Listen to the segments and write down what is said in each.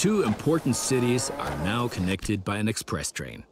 Two important cities are now connected by an express train.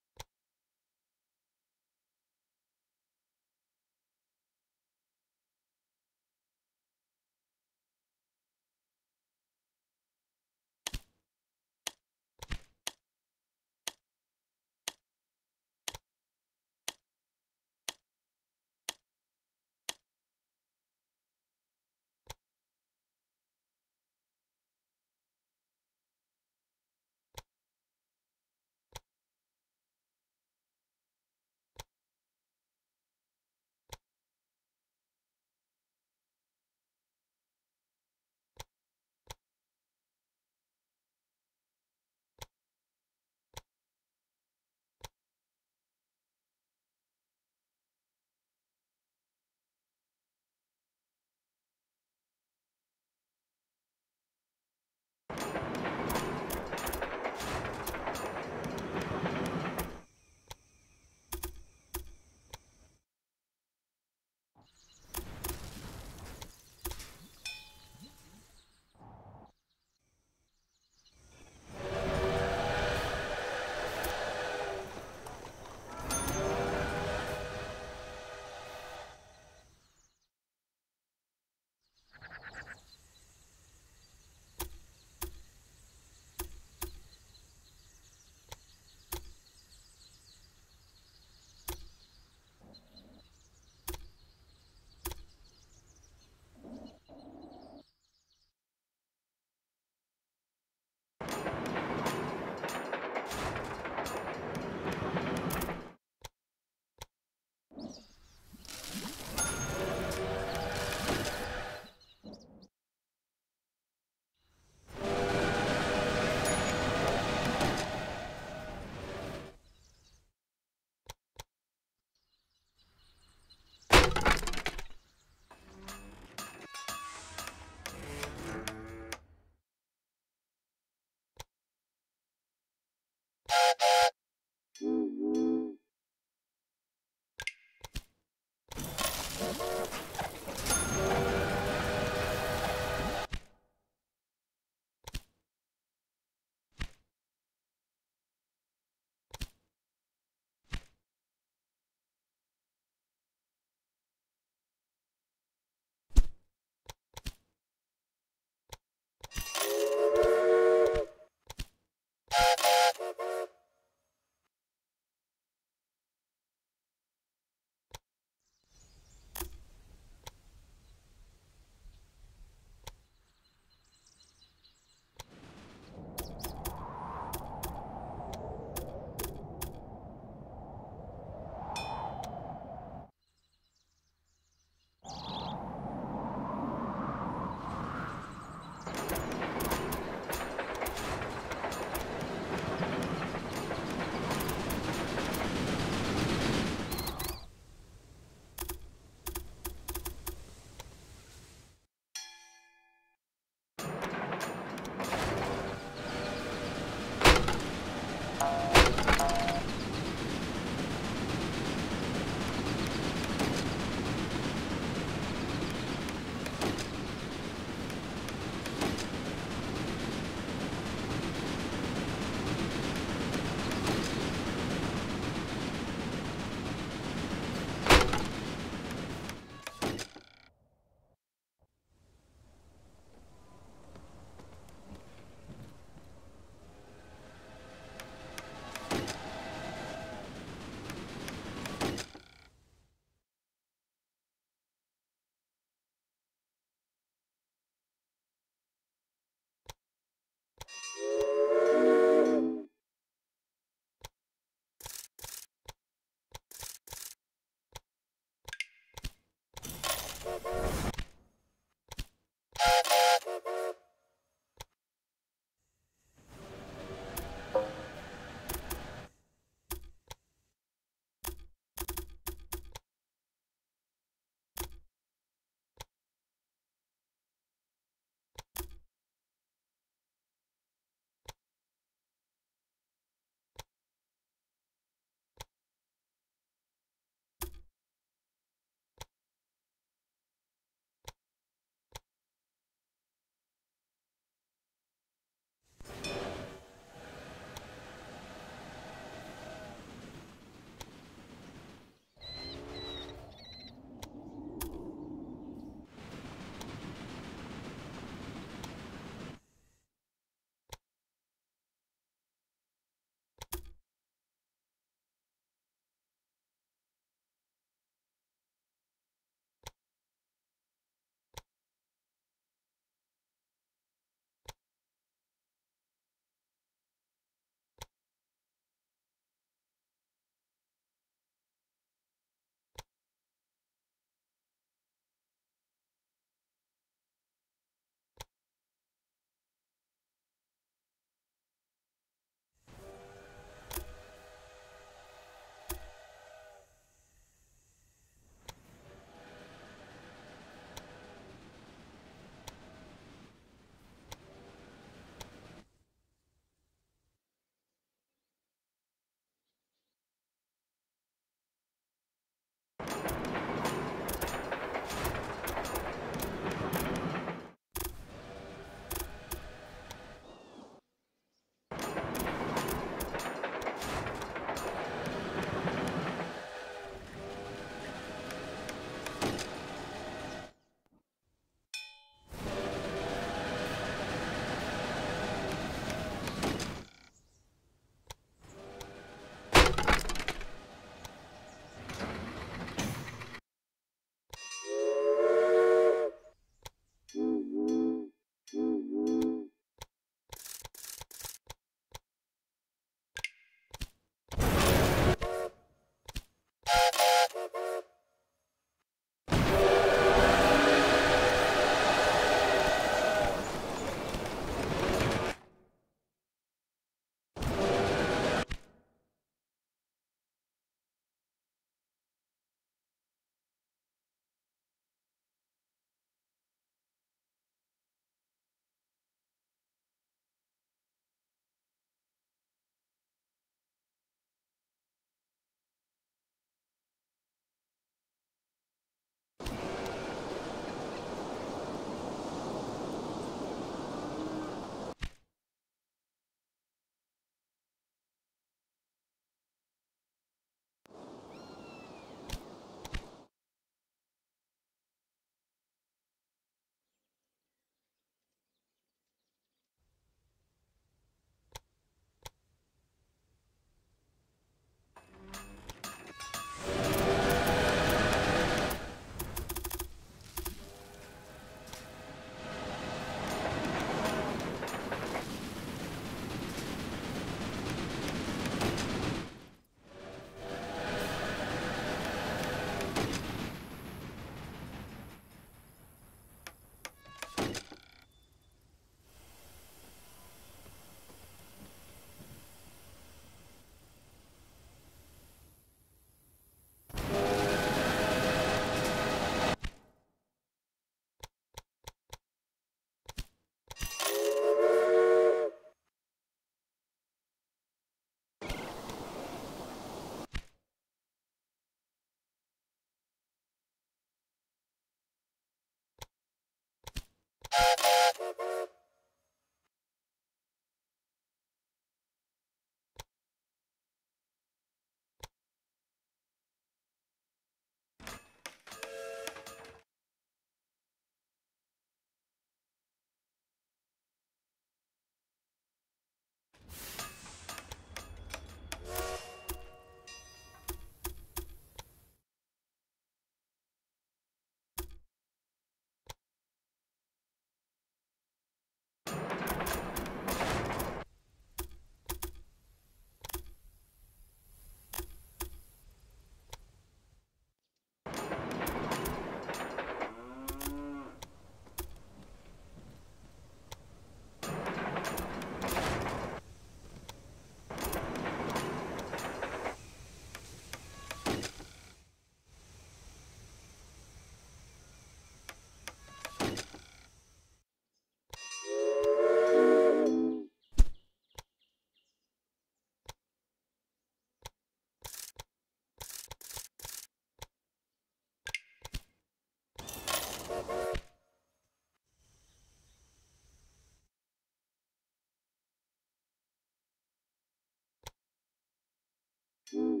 Mm.